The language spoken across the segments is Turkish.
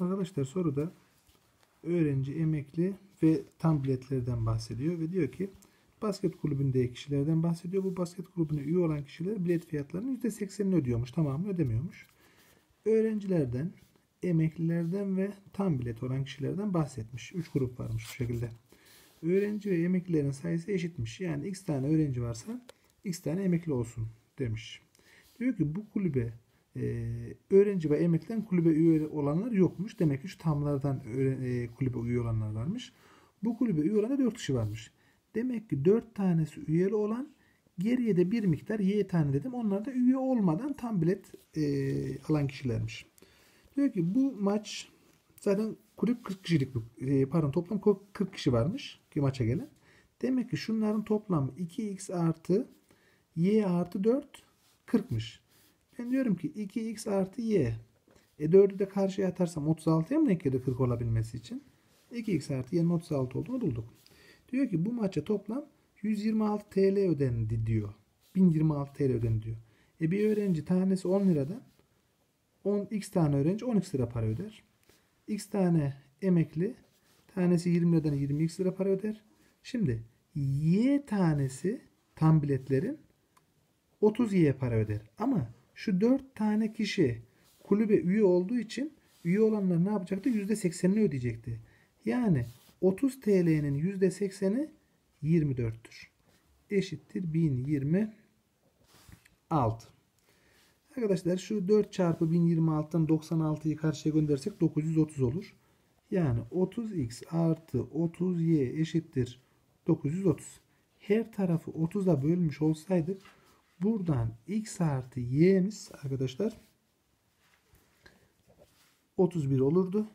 Arkadaşlar soruda öğrenci, emekli ve tam biletlerden bahsediyor ve diyor ki basket kulübünde kişilerden bahsediyor. Bu basket kulübüne üye olan kişiler bilet fiyatlarının %80'ini ödüyormuş. Tamamını ödemiyormuş. Öğrencilerden, emeklilerden ve tam bilet olan kişilerden bahsetmiş. 3 grup varmış bu şekilde. Öğrenci ve emeklilerin sayısı eşitmiş. Yani x tane öğrenci varsa x tane emekli olsun demiş. Diyor ki bu kulübe e, öğrenci ve emekliden kulübe üye olanlar yokmuş. Demek ki şu tamlardan e, kulübe üye olanlar varmış. Bu kulübe üye olan 4 kişi varmış. Demek ki 4 tanesi üyeli olan geriye de bir miktar y tane dedim. Onlar da üye olmadan tam bilet e, alan kişilermiş. Diyor ki bu maç zaten kulüp 40 kişilik e, pardon toplam 40 kişi varmış ki maça gelen. Demek ki şunların toplamı 2x artı y artı 4 40'mış. Ben diyorum ki 2x artı y. E 4'ü de karşıya atarsam 36'ya mı denk gelir 40 olabilmesi için? 2x artı y'nin 36 olduğunu bulduk. Diyor ki bu maça toplam 126 TL ödendi diyor. 1026 TL ödendi diyor. E bir öğrenci tanesi 10 liradan 10 x tane öğrenci 12 lira para öder. X tane emekli tanesi 20 liradan 20 x lira para öder. Şimdi y tanesi tam biletlerin 30 y para öder. Ama şu 4 tane kişi kulübe üye olduğu için üye olanlar ne yapacaktı? %80'ini ödeyecekti. Yani 30 TL'nin %80'i 24'tür. Eşittir 1026. Arkadaşlar şu 4 çarpı 1026'dan 96'yı karşıya göndersek 930 olur. Yani 30x artı 30y eşittir 930. Her tarafı 30'a bölmüş olsaydık buradan x artı y'miz arkadaşlar 31 olurdu.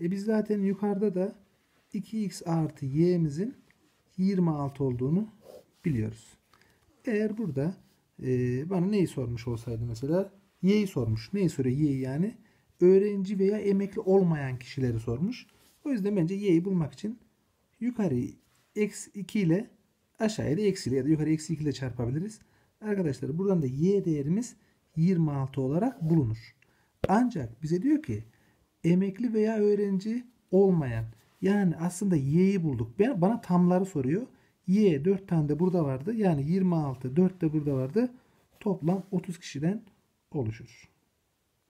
E biz zaten yukarıda da 2x artı y'mizin 26 olduğunu biliyoruz. Eğer burada e, bana neyi sormuş olsaydı mesela y'yi sormuş. Neyi soruyor y'yi yani? Öğrenci veya emekli olmayan kişileri sormuş. O yüzden bence y'yi bulmak için yukarı x 2 ile aşağıya da eksi ile ya da yukarı eksi 2 ile çarpabiliriz. Arkadaşlar buradan da y değerimiz 26 olarak bulunur. Ancak bize diyor ki emekli veya öğrenci olmayan yani aslında y'yi bulduk. Ben, bana tamları soruyor. Y 4 tane de burada vardı. Yani 26 4 de burada vardı. Toplam 30 kişiden oluşur.